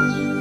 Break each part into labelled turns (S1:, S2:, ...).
S1: you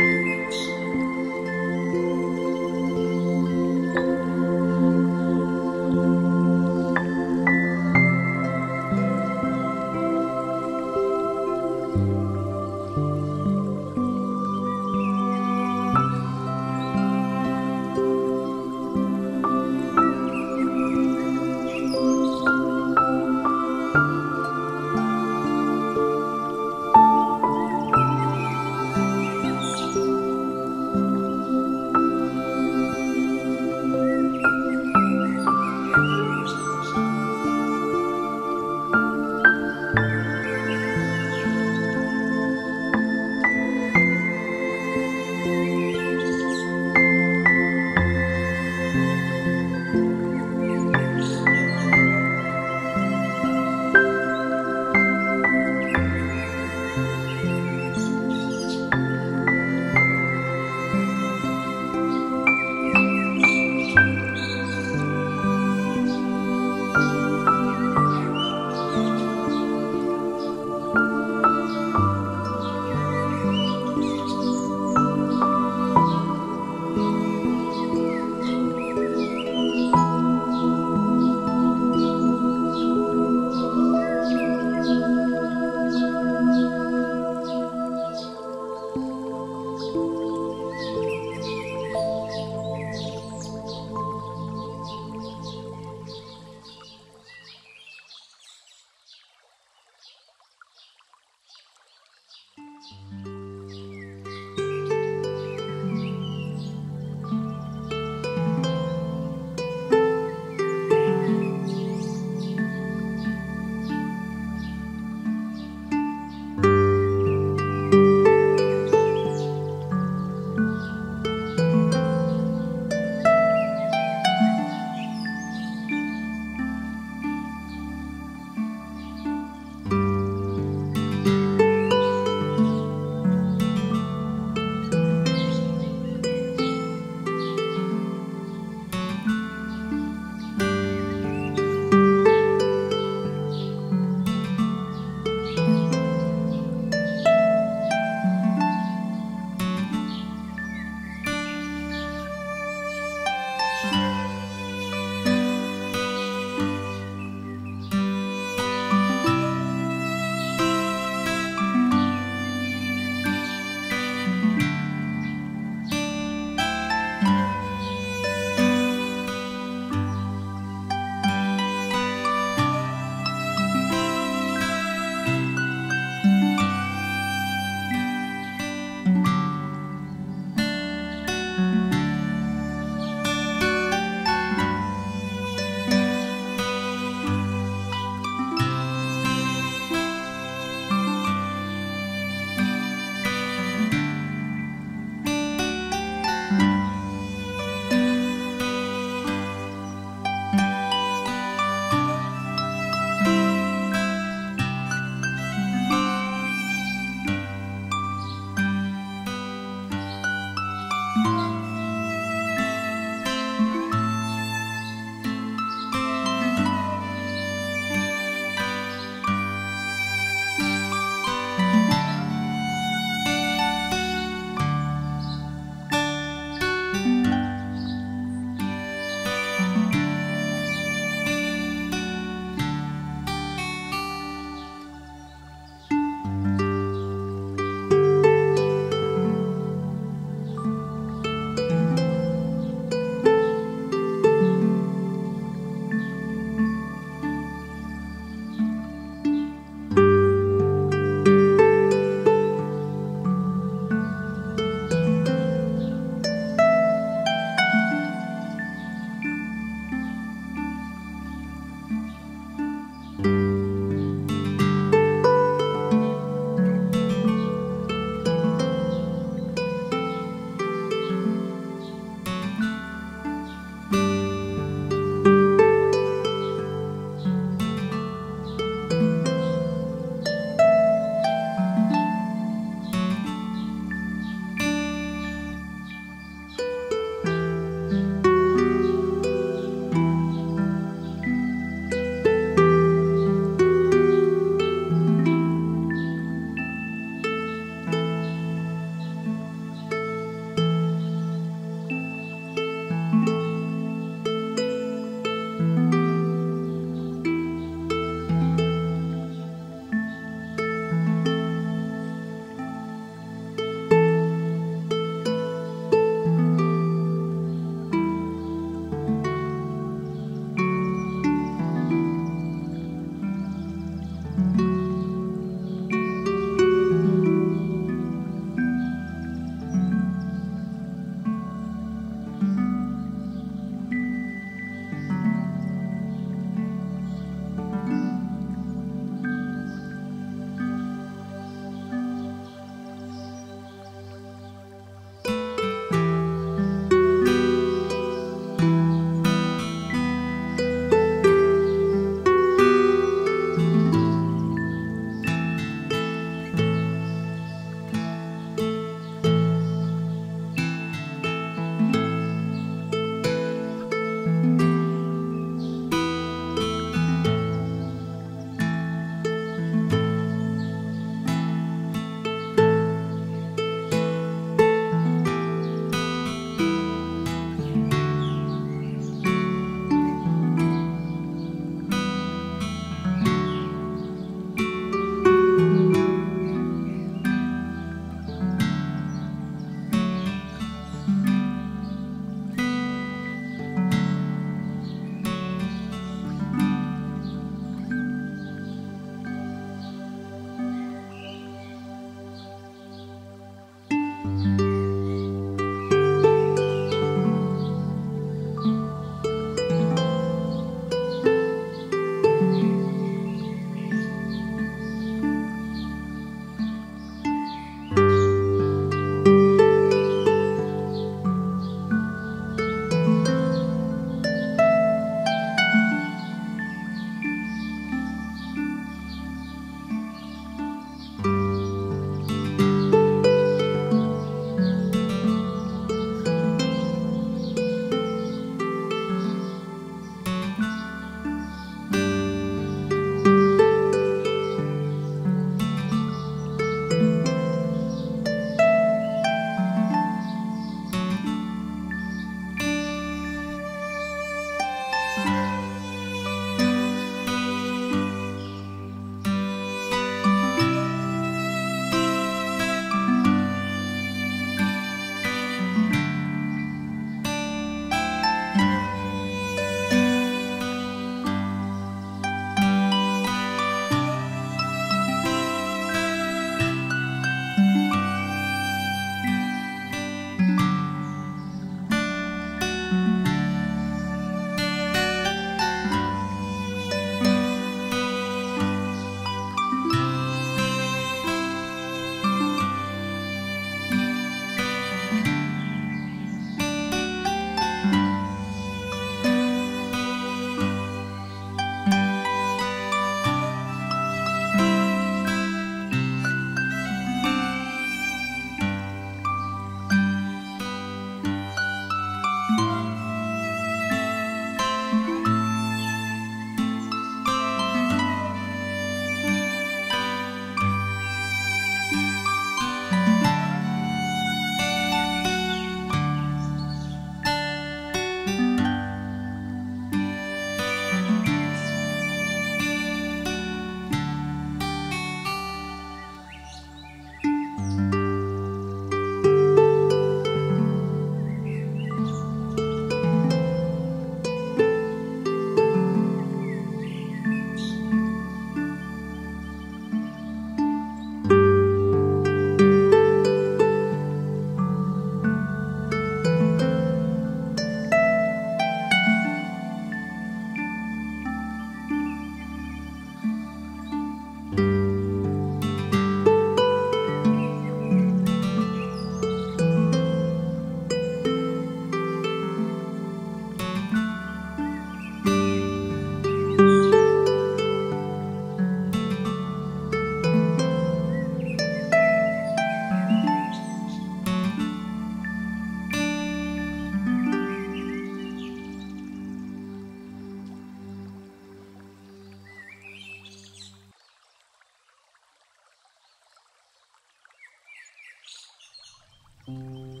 S1: Música